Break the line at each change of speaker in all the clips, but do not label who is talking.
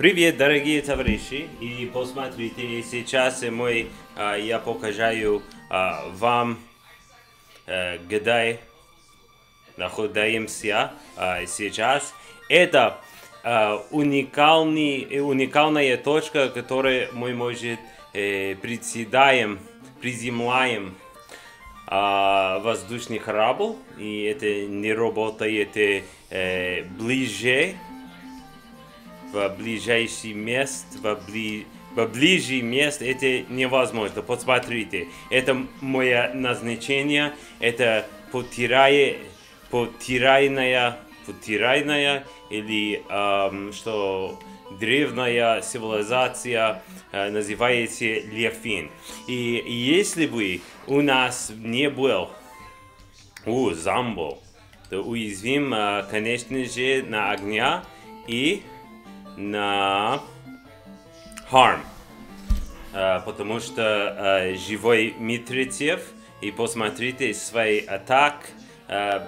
Привет, дорогие товарищи! И посмотрите, сейчас мы, а, я покажу а, вам, а, где находимся а, сейчас. Это уникальный, уникальная точка, которая мы, может, э, приседаем, приземляем воздушный корабль, и это не работает э, ближе, в ближайший мест, в, бли, в ближний мест, это невозможно. Посмотрите, это мое назначение, это потирая, потирайная, потирайная или эм, что древняя цивилизация э, называется Лефин. И если бы у нас не был у Замбо, то уязвим, э, конечно же, на огня и на harm. Uh, потому что uh, живой мертвецев, и посмотрите свой атак, uh,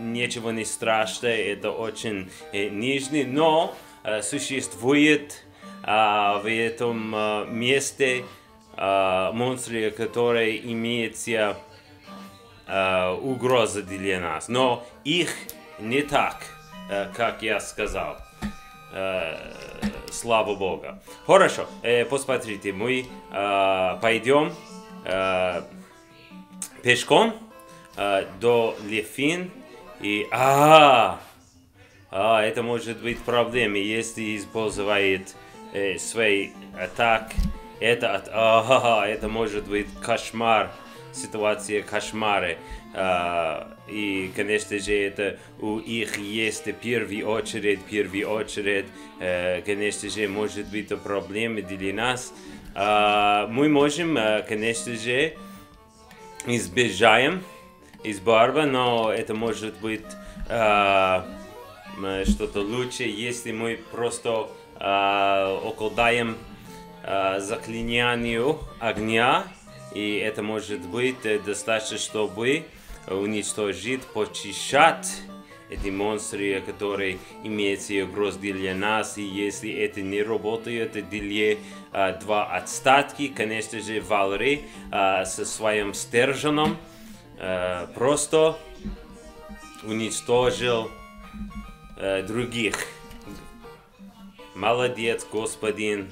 ничего не страшно, это очень э, нежный, но существует в этом месте монстры, которые имеются uh, угроза для нас, но их не так, как я сказал. Э, слава Богу. Хорошо, э, посмотрите, мы э, пойдем пешком до Лефин и а, а, это может быть проблемой, если использует э, свой атак. Это, а, это может быть кошмар, ситуация кошмара. Uh, и, конечно же, это у их есть первый очередь, первый очередь, uh, конечно же, может быть проблемы для нас. Мы можем, конечно же, избежаем из барба, но это может быть что-то лучше, если мы просто околдаем заклинанию огня, и это может быть достаточно, чтобы уничтожить, почищать эти монстры, которые имеются угроз для нас, и если это не работает для а, два отстатки, конечно же, Валери а, со своим стерженом а, просто уничтожил а, других. Молодец, господин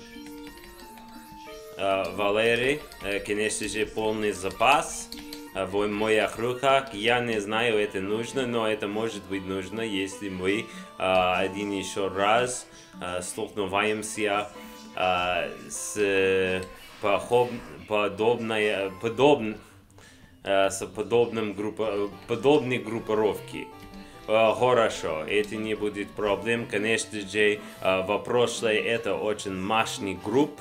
Валерий, а, конечно же, полный запас в моих руках. Я не знаю, это нужно, но это может быть нужно, если мы а, один еще раз а, столкнуваемся а, с подобной, подобн, а, с подобным группа, подобной группировки. Хорошо, это не будет проблем. Конечно же, в прошлое это очень мощный групп,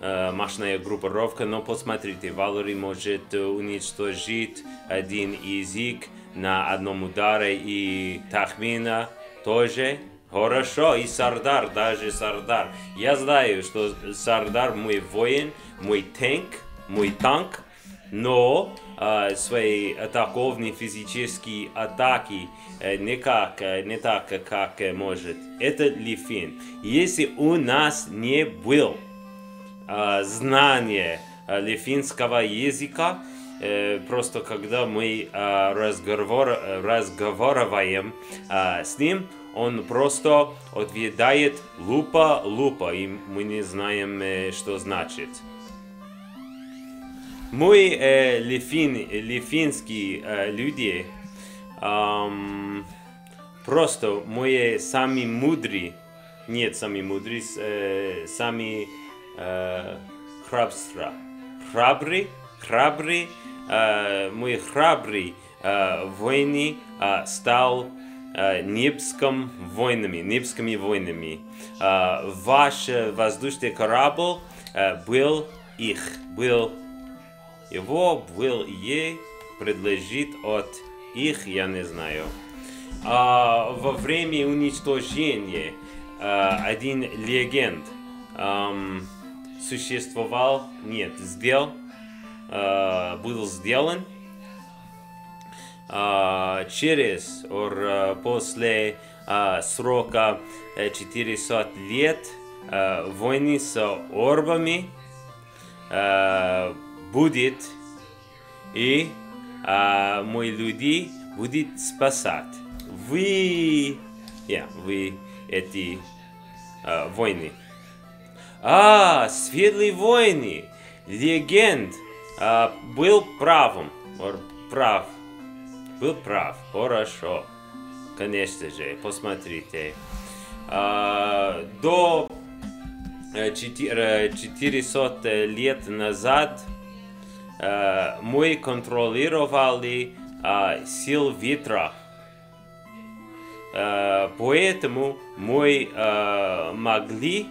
мощная группировка, но посмотрите, Валери может уничтожить один язык на одном ударе и Тахмина тоже. Хорошо, и Сардар, даже Сардар. Я знаю, что Сардар мой воин, мой танк, мой танк, но э, свои атаковные физические атаки э, никак, э, не так, как э, может. Это Лифин. Если у нас не был э, знание э, лифинского языка, э, просто когда мы э, разговор, разговариваем э, с ним, он просто отвечает лупа лупа, и мы не знаем, э, что значит. Мы э, лифин, лифинские э, люди, эм, просто мы сами мудрые, нет, сами мудрые, э, сами э, храбстра. Храбрый, храбрый, э, мой храбрый э, войны э, стал э, Небским войнами, Небскими войнами. Э, ваш воздушный корабль э, был их, был его был ей предложит от их, я не знаю. А, во время уничтожения один легенд а, существовал, нет, сделал, а, был сделан а, через, or, а, после а, срока 400 лет э, войны с орбами э, будет, и э, мои люди будет спасать. Вы, yeah, вы эти э, войны. А, светлые войны, легенд, э, был правым, or, прав, был прав, хорошо, конечно же, посмотрите. Э, до 400 лет назад э, мы контролировали э, сил ветра. Э, поэтому мы э, могли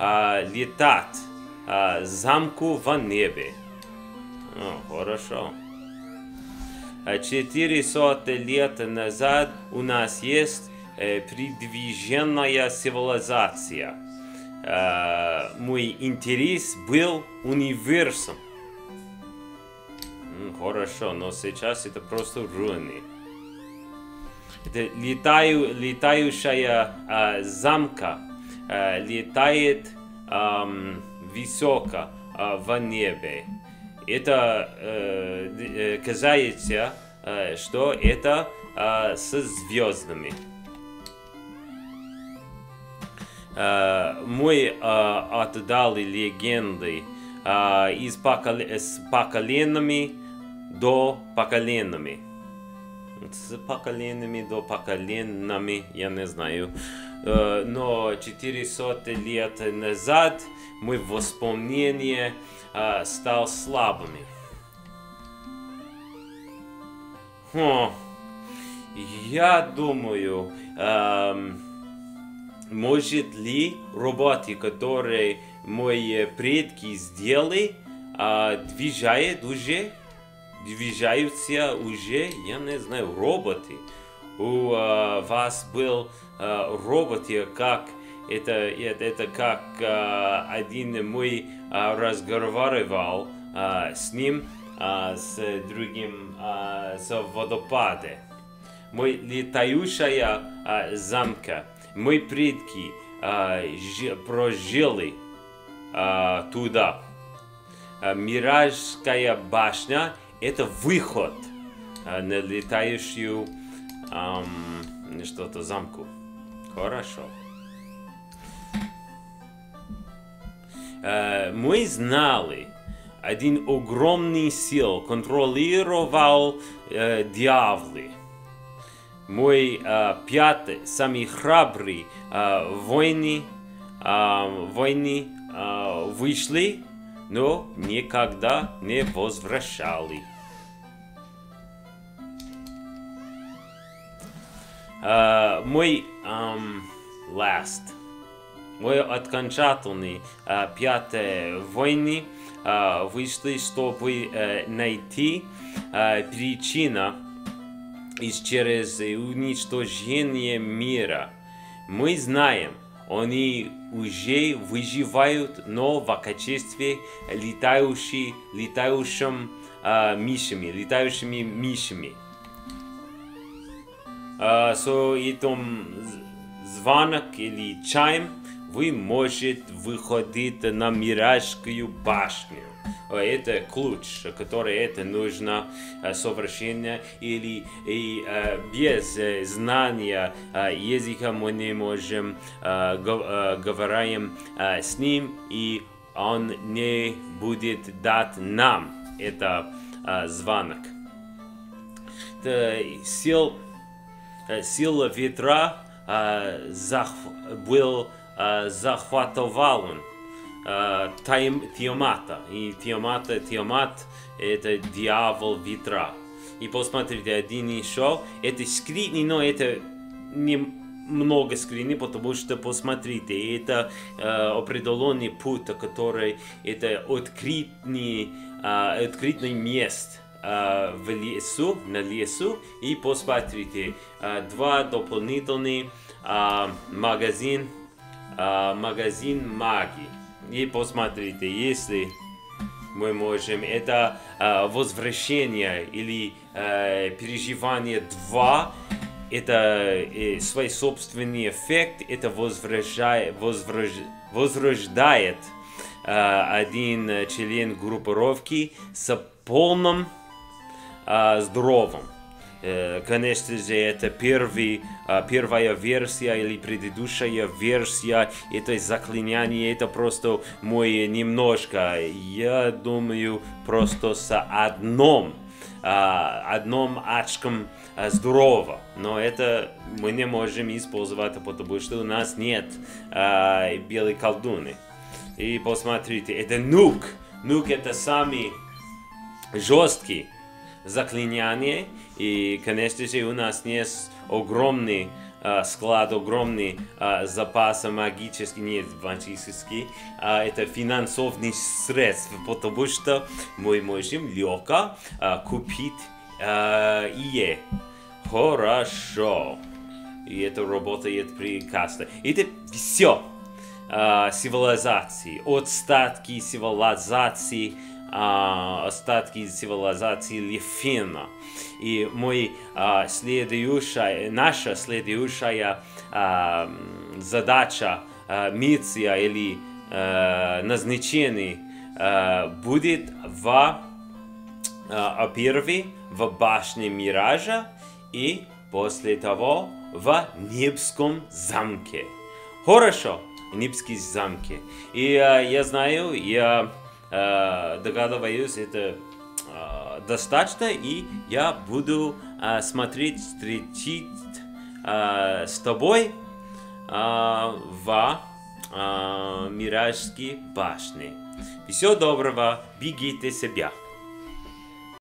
э, летать э, замку в небе. О, хорошо. 400 лет назад у нас есть э, передвиженная цивилизация. Э, мой интерес был универсум. М, Хорошо, но сейчас это просто руины. Это летаю, летающая э, замка летает эм, высоко э, в небе. Это э, э, казается, э, что это э, со звездами. Э, мы э, отдали легенды э, из поколениями до поколениями. С поколениями до поколениями, я не знаю. Э, но 400 лет назад мой воспоминание э, стал слабыми. Хм. Я думаю, эм, может ли роботы, которые мои предки сделали, а, движает уже, движаются уже, я не знаю, роботы. У а, вас был а, робот, как это, это, это как а, один мой а, разговаривал а, с ним, а, с другим, а, с водопаде. Мой летающая а, замка. Мои предки а, жи- прожили а, туда. А, Миражская башня – это выход а, на летающую ам, что-то замку. Хорошо. Э, мы знали, один огромный сил контролировал э, дьяволы. Мой э, пятый, самый храбрый э, войны, э, войны э, вышли, но никогда не возвращали. Э, мой эм, last, мой окончательный э, пятый войны э, вышли, чтобы э, найти э, причина и через уничтожение мира. Мы знаем, они уже выживают, но в качестве летающих, летающим а, мишами, летающими мишами. А, со этим з- звонок или чаем вы можете выходить на Миражскую башню. А, Это ключ, который это нужно а, совершенно или и, а, без э, знания а, языка мы не можем а, го- а, говорим а, с ним и он не будет дать нам это а, звонок. Э, сила ветра э, захв- был э, захватывал э, Таим- Тиамата. И Тиамата, Тиамат это дьявол ветра. И посмотрите, один еще, это скрытный, но это не много скрытный, потому что посмотрите, это э, определенный путь, который это открытый, э, открытый мест э, в лесу, на лесу, и посмотрите, э, два дополнительных э, магазин, магазин магии. И посмотрите, если мы можем, это возвращение или переживание два это э, свой собственный эффект, это возвращает, возвращ, возрождает один член группировки с полным э, здоровым. Э, конечно же, это первый, э, первая версия или предыдущая версия этой заклинания. Это просто мой немножко, я думаю, просто с одном, э, одном очком здорово. Но это мы не можем использовать, потому что у нас нет белой колдуны. И посмотрите, это нук. Нук это самый жесткий заклинание. И, конечно же, у нас есть огромный uh, склад, огромный uh, запас магический, нет, магический, uh, это финансовых средств, потому что мы можем легко uh, купить uh, ие. Хорошо. И это работает прекрасно. Это все uh, цивилизации, отстатки цивилизации, а, остатки цивилизации Лифина. И мой а, следующая, наша следующая а, задача, а, миссия или а, назначение а, будет в а, первый в башне Миража и после того в Небском замке. Хорошо, Небский замке. И а, я знаю, я догадываюсь, это э, достаточно, и я буду э, смотреть, встречить с тобой в Миражской башне. Всего доброго, бегите себя.